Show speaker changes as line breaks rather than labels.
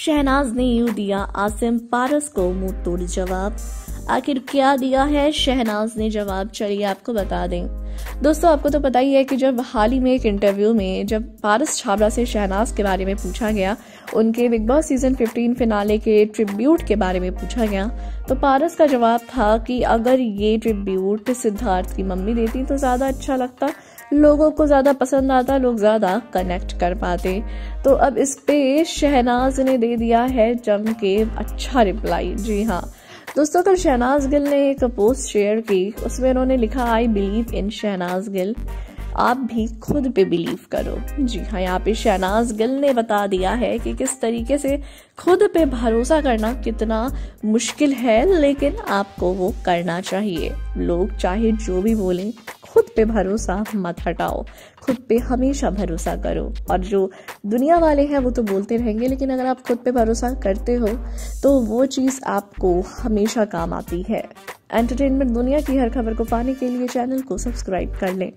शहनाज ने यूँ दिया आसिम पारस को मुँह तोड़ जवाब। आखिर क्या दिया है? शहनाज ने जवाब। चलिए आपको बता दें। दोस्तों, आपको तो पता ही है कि जब हाल ही में एक इंटरव्यू में जब पारस छाबड़ा से शहनाज के बारे में पूछा गया, उनके बिग बॉस सीज़न 15 फिनाले के ट्रिब्यूट के बारे में पूछा गया तो पारस का जवाब था कि अगर ये ट्रिब्यूट सिद्धार्थ की मम्मी देती तो ज़्यादा अच्छा लगता। लोगों को ज़्यादा पसंद आता, लोग ज़्यादा कनेक्ट कर पाते। तो अब इस पे शहनाज ने दे दिया है जम के अच्छा रिप्लाई जी हाँ। दोस्तों, कल शहनाज गिल ने एक पोस्ट शेयर की। उसमें उन्होंने लिखा I believe in Shehnaaz Gill. आप भी खुद पे बिलीव करो। जी हाँ यहाँ पे शहनाज गिल ने बता दिया है कि किस तरीके से खुद पे भरोसा करना कितना मुश्किल है, लेकिन आपको वो करना चाहिए। लोग चाहे जो भी बोलें पे भरोसा मत हटाओ। खुद पे हमेशा भरोसा करो। और जो दुनिया वाले हैं, वो तो बोलते रहेंगे, लेकिन अगर आप खुद पे भरोसा करते हो तो वो चीज़ आपको हमेशा काम आती है। एंटरटेनमेंट दुनिया की हर खबर को पाने के लिए चैनल को सब्सक्राइब कर लें।